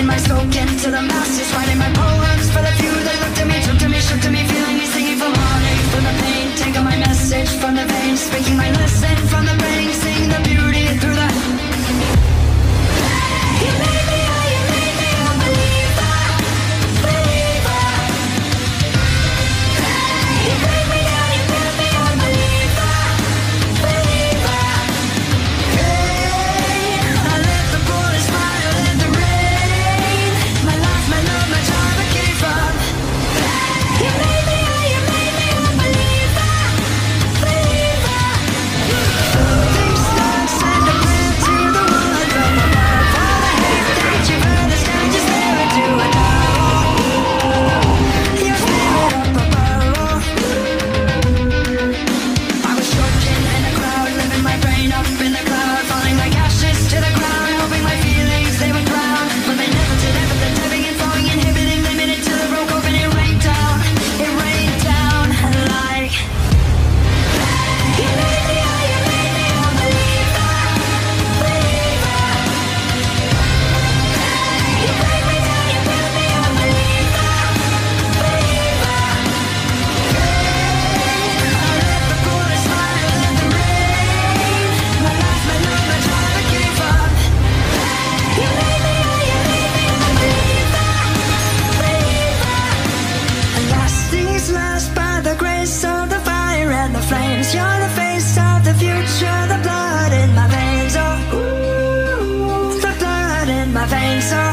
taking my spoken to the masses, writing my poems for the few that looked at me, took to me, shook to me, feeling me, singing for money, from the pain, taking my message from the veins, speaking my lesson from the brain. Ooh.